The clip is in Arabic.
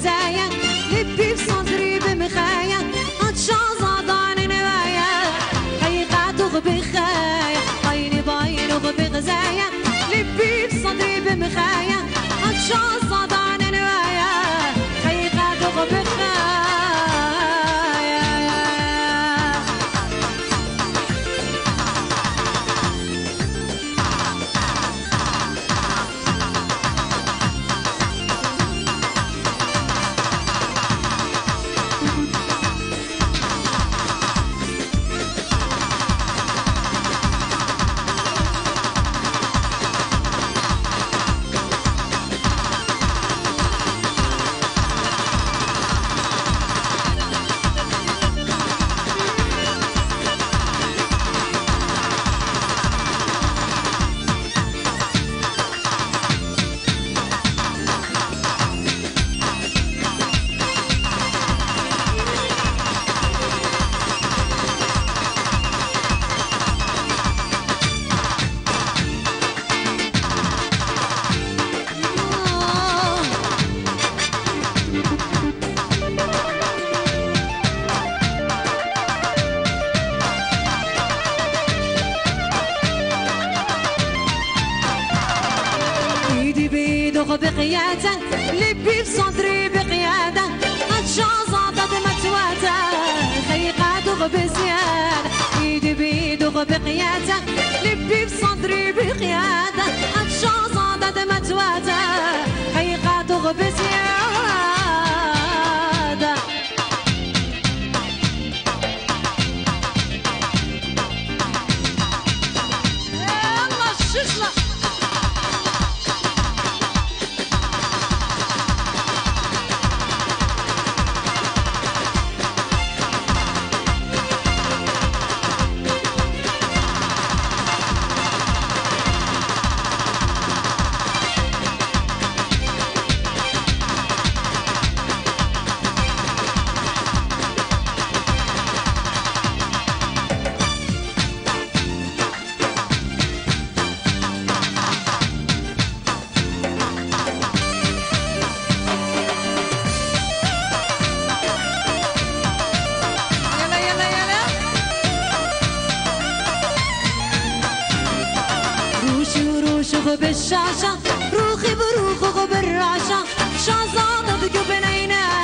zeien. Hip, hip, sans rieven, me. دوغ بقيادة لبي في صدري بقيادة هالشازة متواتة خيقة دوغ بزيادة. إيدي بيدوغ بقيادة. به شاشا روخي بروخو خوب شازاده به بقبنينه